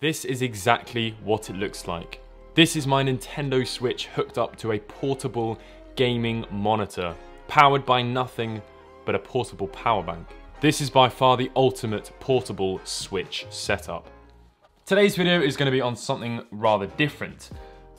This is exactly what it looks like. This is my Nintendo Switch hooked up to a portable gaming monitor, powered by nothing but a portable power bank. This is by far the ultimate portable Switch setup. Today's video is going to be on something rather different.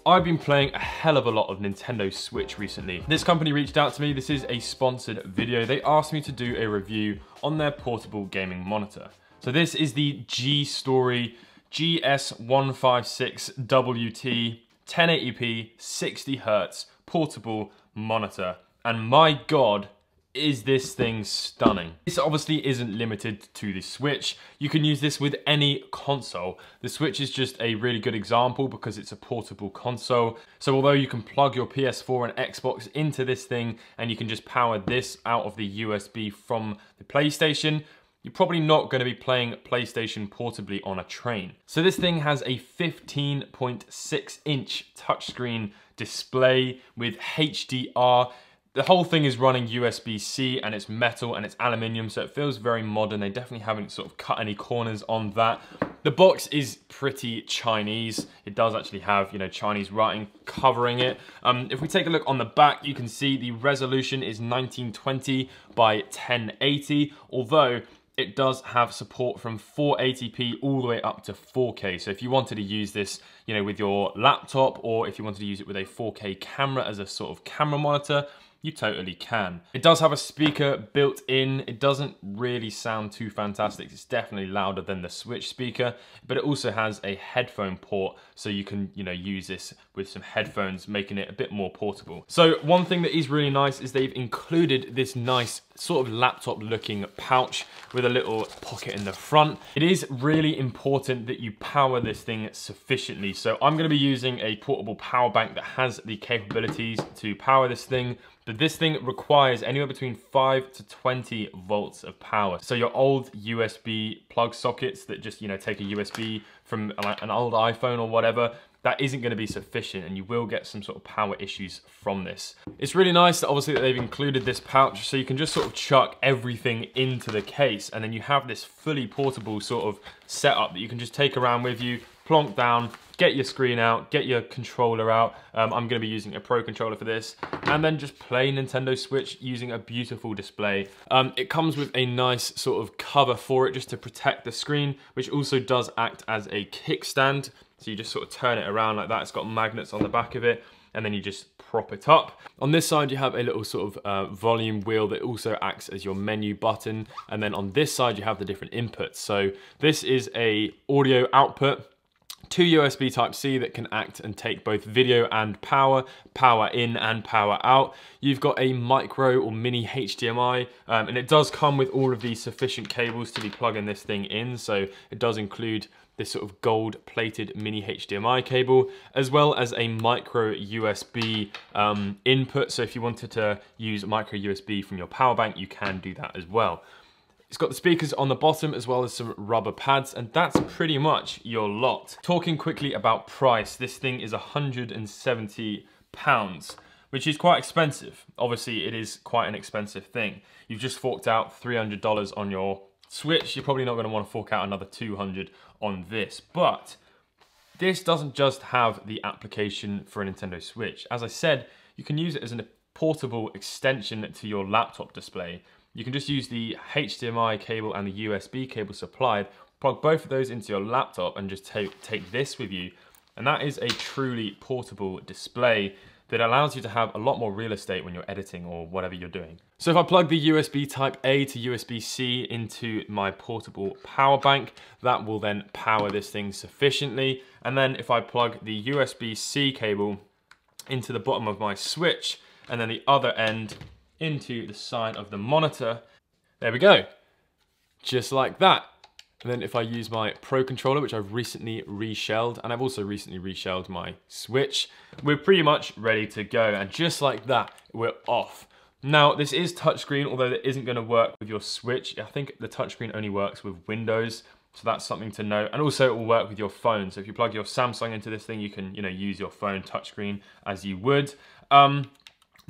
I've been playing a hell of a lot of Nintendo Switch recently. This company reached out to me, this is a sponsored video. They asked me to do a review on their portable gaming monitor. So this is the G-Story GS156WT 1080p 60Hz portable monitor. And my god, is this thing stunning. This obviously isn't limited to the Switch. You can use this with any console. The Switch is just a really good example because it's a portable console. So although you can plug your PS4 and Xbox into this thing and you can just power this out of the USB from the PlayStation, you're probably not going to be playing PlayStation portably on a train. So this thing has a 15.6 inch touchscreen display with HDR the whole thing is running USB-C and it's metal and it's aluminium, so it feels very modern. They definitely haven't sort of cut any corners on that. The box is pretty Chinese. It does actually have, you know, Chinese writing covering it. Um, if we take a look on the back, you can see the resolution is 1920 by 1080, although it does have support from 480p all the way up to 4K. So if you wanted to use this, you know, with your laptop or if you wanted to use it with a 4K camera as a sort of camera monitor, you totally can. It does have a speaker built in. It doesn't really sound too fantastic. It's definitely louder than the Switch speaker, but it also has a headphone port, so you can, you know, use this with some headphones, making it a bit more portable. So one thing that is really nice is they've included this nice sort of laptop looking pouch with a little pocket in the front. It is really important that you power this thing sufficiently. So I'm gonna be using a portable power bank that has the capabilities to power this thing but this thing requires anywhere between 5 to 20 volts of power. So your old USB plug sockets that just, you know, take a USB from an old iPhone or whatever, that isn't going to be sufficient and you will get some sort of power issues from this. It's really nice that obviously that they've included this pouch so you can just sort of chuck everything into the case and then you have this fully portable sort of setup that you can just take around with you, plonk down, get your screen out, get your controller out. Um, I'm gonna be using a Pro controller for this, and then just play Nintendo Switch using a beautiful display. Um, it comes with a nice sort of cover for it just to protect the screen, which also does act as a kickstand. So you just sort of turn it around like that. It's got magnets on the back of it, and then you just prop it up. On this side, you have a little sort of uh, volume wheel that also acts as your menu button. And then on this side, you have the different inputs. So this is a audio output two USB Type-C that can act and take both video and power, power in and power out. You've got a micro or mini HDMI, um, and it does come with all of these sufficient cables to be plugging this thing in, so it does include this sort of gold plated mini HDMI cable, as well as a micro USB um, input. So if you wanted to use micro USB from your power bank, you can do that as well. It's got the speakers on the bottom as well as some rubber pads and that's pretty much your lot. Talking quickly about price, this thing is 170 pounds which is quite expensive. Obviously it is quite an expensive thing. You've just forked out $300 on your Switch, you're probably not gonna to want to fork out another 200 on this, but this doesn't just have the application for a Nintendo Switch. As I said, you can use it as a portable extension to your laptop display, you can just use the HDMI cable and the USB cable supplied, plug both of those into your laptop and just take, take this with you. And that is a truly portable display that allows you to have a lot more real estate when you're editing or whatever you're doing. So if I plug the USB type A to USB-C into my portable power bank, that will then power this thing sufficiently. And then if I plug the USB-C cable into the bottom of my switch, and then the other end into the side of the monitor. There we go, just like that. And then if I use my Pro controller, which I've recently reshelled, and I've also recently reshelled my Switch, we're pretty much ready to go. And just like that, we're off. Now, this is touchscreen, although it isn't gonna work with your Switch. I think the touchscreen only works with Windows, so that's something to know. And also it will work with your phone. So if you plug your Samsung into this thing, you can you know use your phone touchscreen as you would. Um,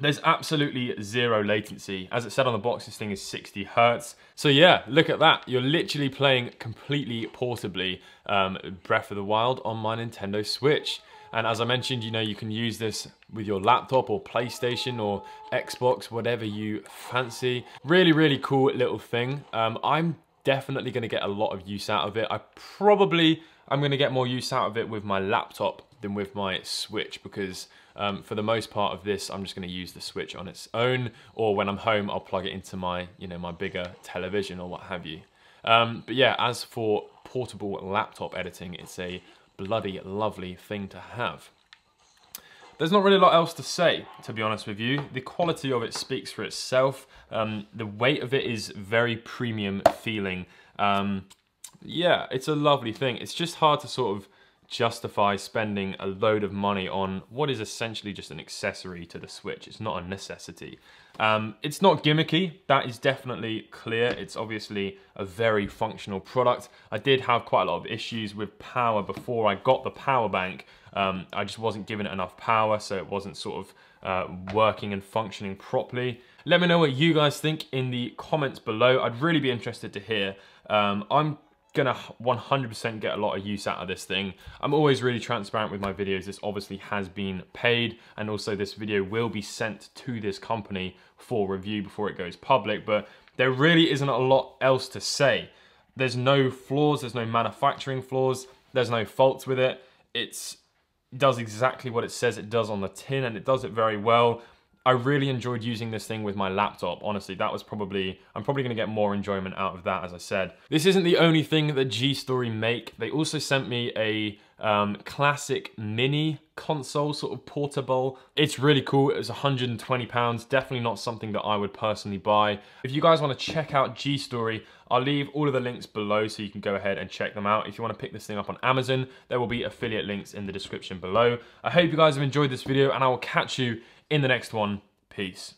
There's absolutely zero latency. As it said on the box, this thing is 60 hertz. So yeah, look at that. You're literally playing completely portably um, Breath of the Wild on my Nintendo Switch. And as I mentioned, you know, you can use this with your laptop or PlayStation or Xbox, whatever you fancy. Really, really cool little thing. Um, I'm definitely gonna get a lot of use out of it. I probably, I'm gonna get more use out of it with my laptop than with my Switch because um, for the most part of this, I'm just gonna use the Switch on its own, or when I'm home, I'll plug it into my, you know, my bigger television or what have you. Um, but yeah, as for portable laptop editing, it's a bloody lovely thing to have. There's not really a lot else to say, to be honest with you. The quality of it speaks for itself. Um, the weight of it is very premium feeling. Um, yeah, it's a lovely thing. It's just hard to sort of justify spending a load of money on what is essentially just an accessory to the Switch. It's not a necessity. Um, it's not gimmicky, that is definitely clear. It's obviously a very functional product. I did have quite a lot of issues with power before I got the power bank. Um, I just wasn't given it enough power, so it wasn't sort of uh, working and functioning properly. Let me know what you guys think in the comments below. I'd really be interested to hear. Um, I'm gonna 100% get a lot of use out of this thing. I'm always really transparent with my videos. This obviously has been paid and also this video will be sent to this company for review before it goes public, but there really isn't a lot else to say. There's no flaws, there's no manufacturing flaws, there's no faults with it. It's, it does exactly what it says it does on the tin and it does it very well. I really enjoyed using this thing with my laptop. Honestly, that was probably, I'm probably gonna get more enjoyment out of that, as I said. This isn't the only thing that G-Story make. They also sent me a um, classic mini console, sort of portable. It's really cool. It was 120 pounds. Definitely not something that I would personally buy. If you guys want to check out G-Story, I'll leave all of the links below so you can go ahead and check them out. If you want to pick this thing up on Amazon, there will be affiliate links in the description below. I hope you guys have enjoyed this video and I will catch you in the next one. Peace.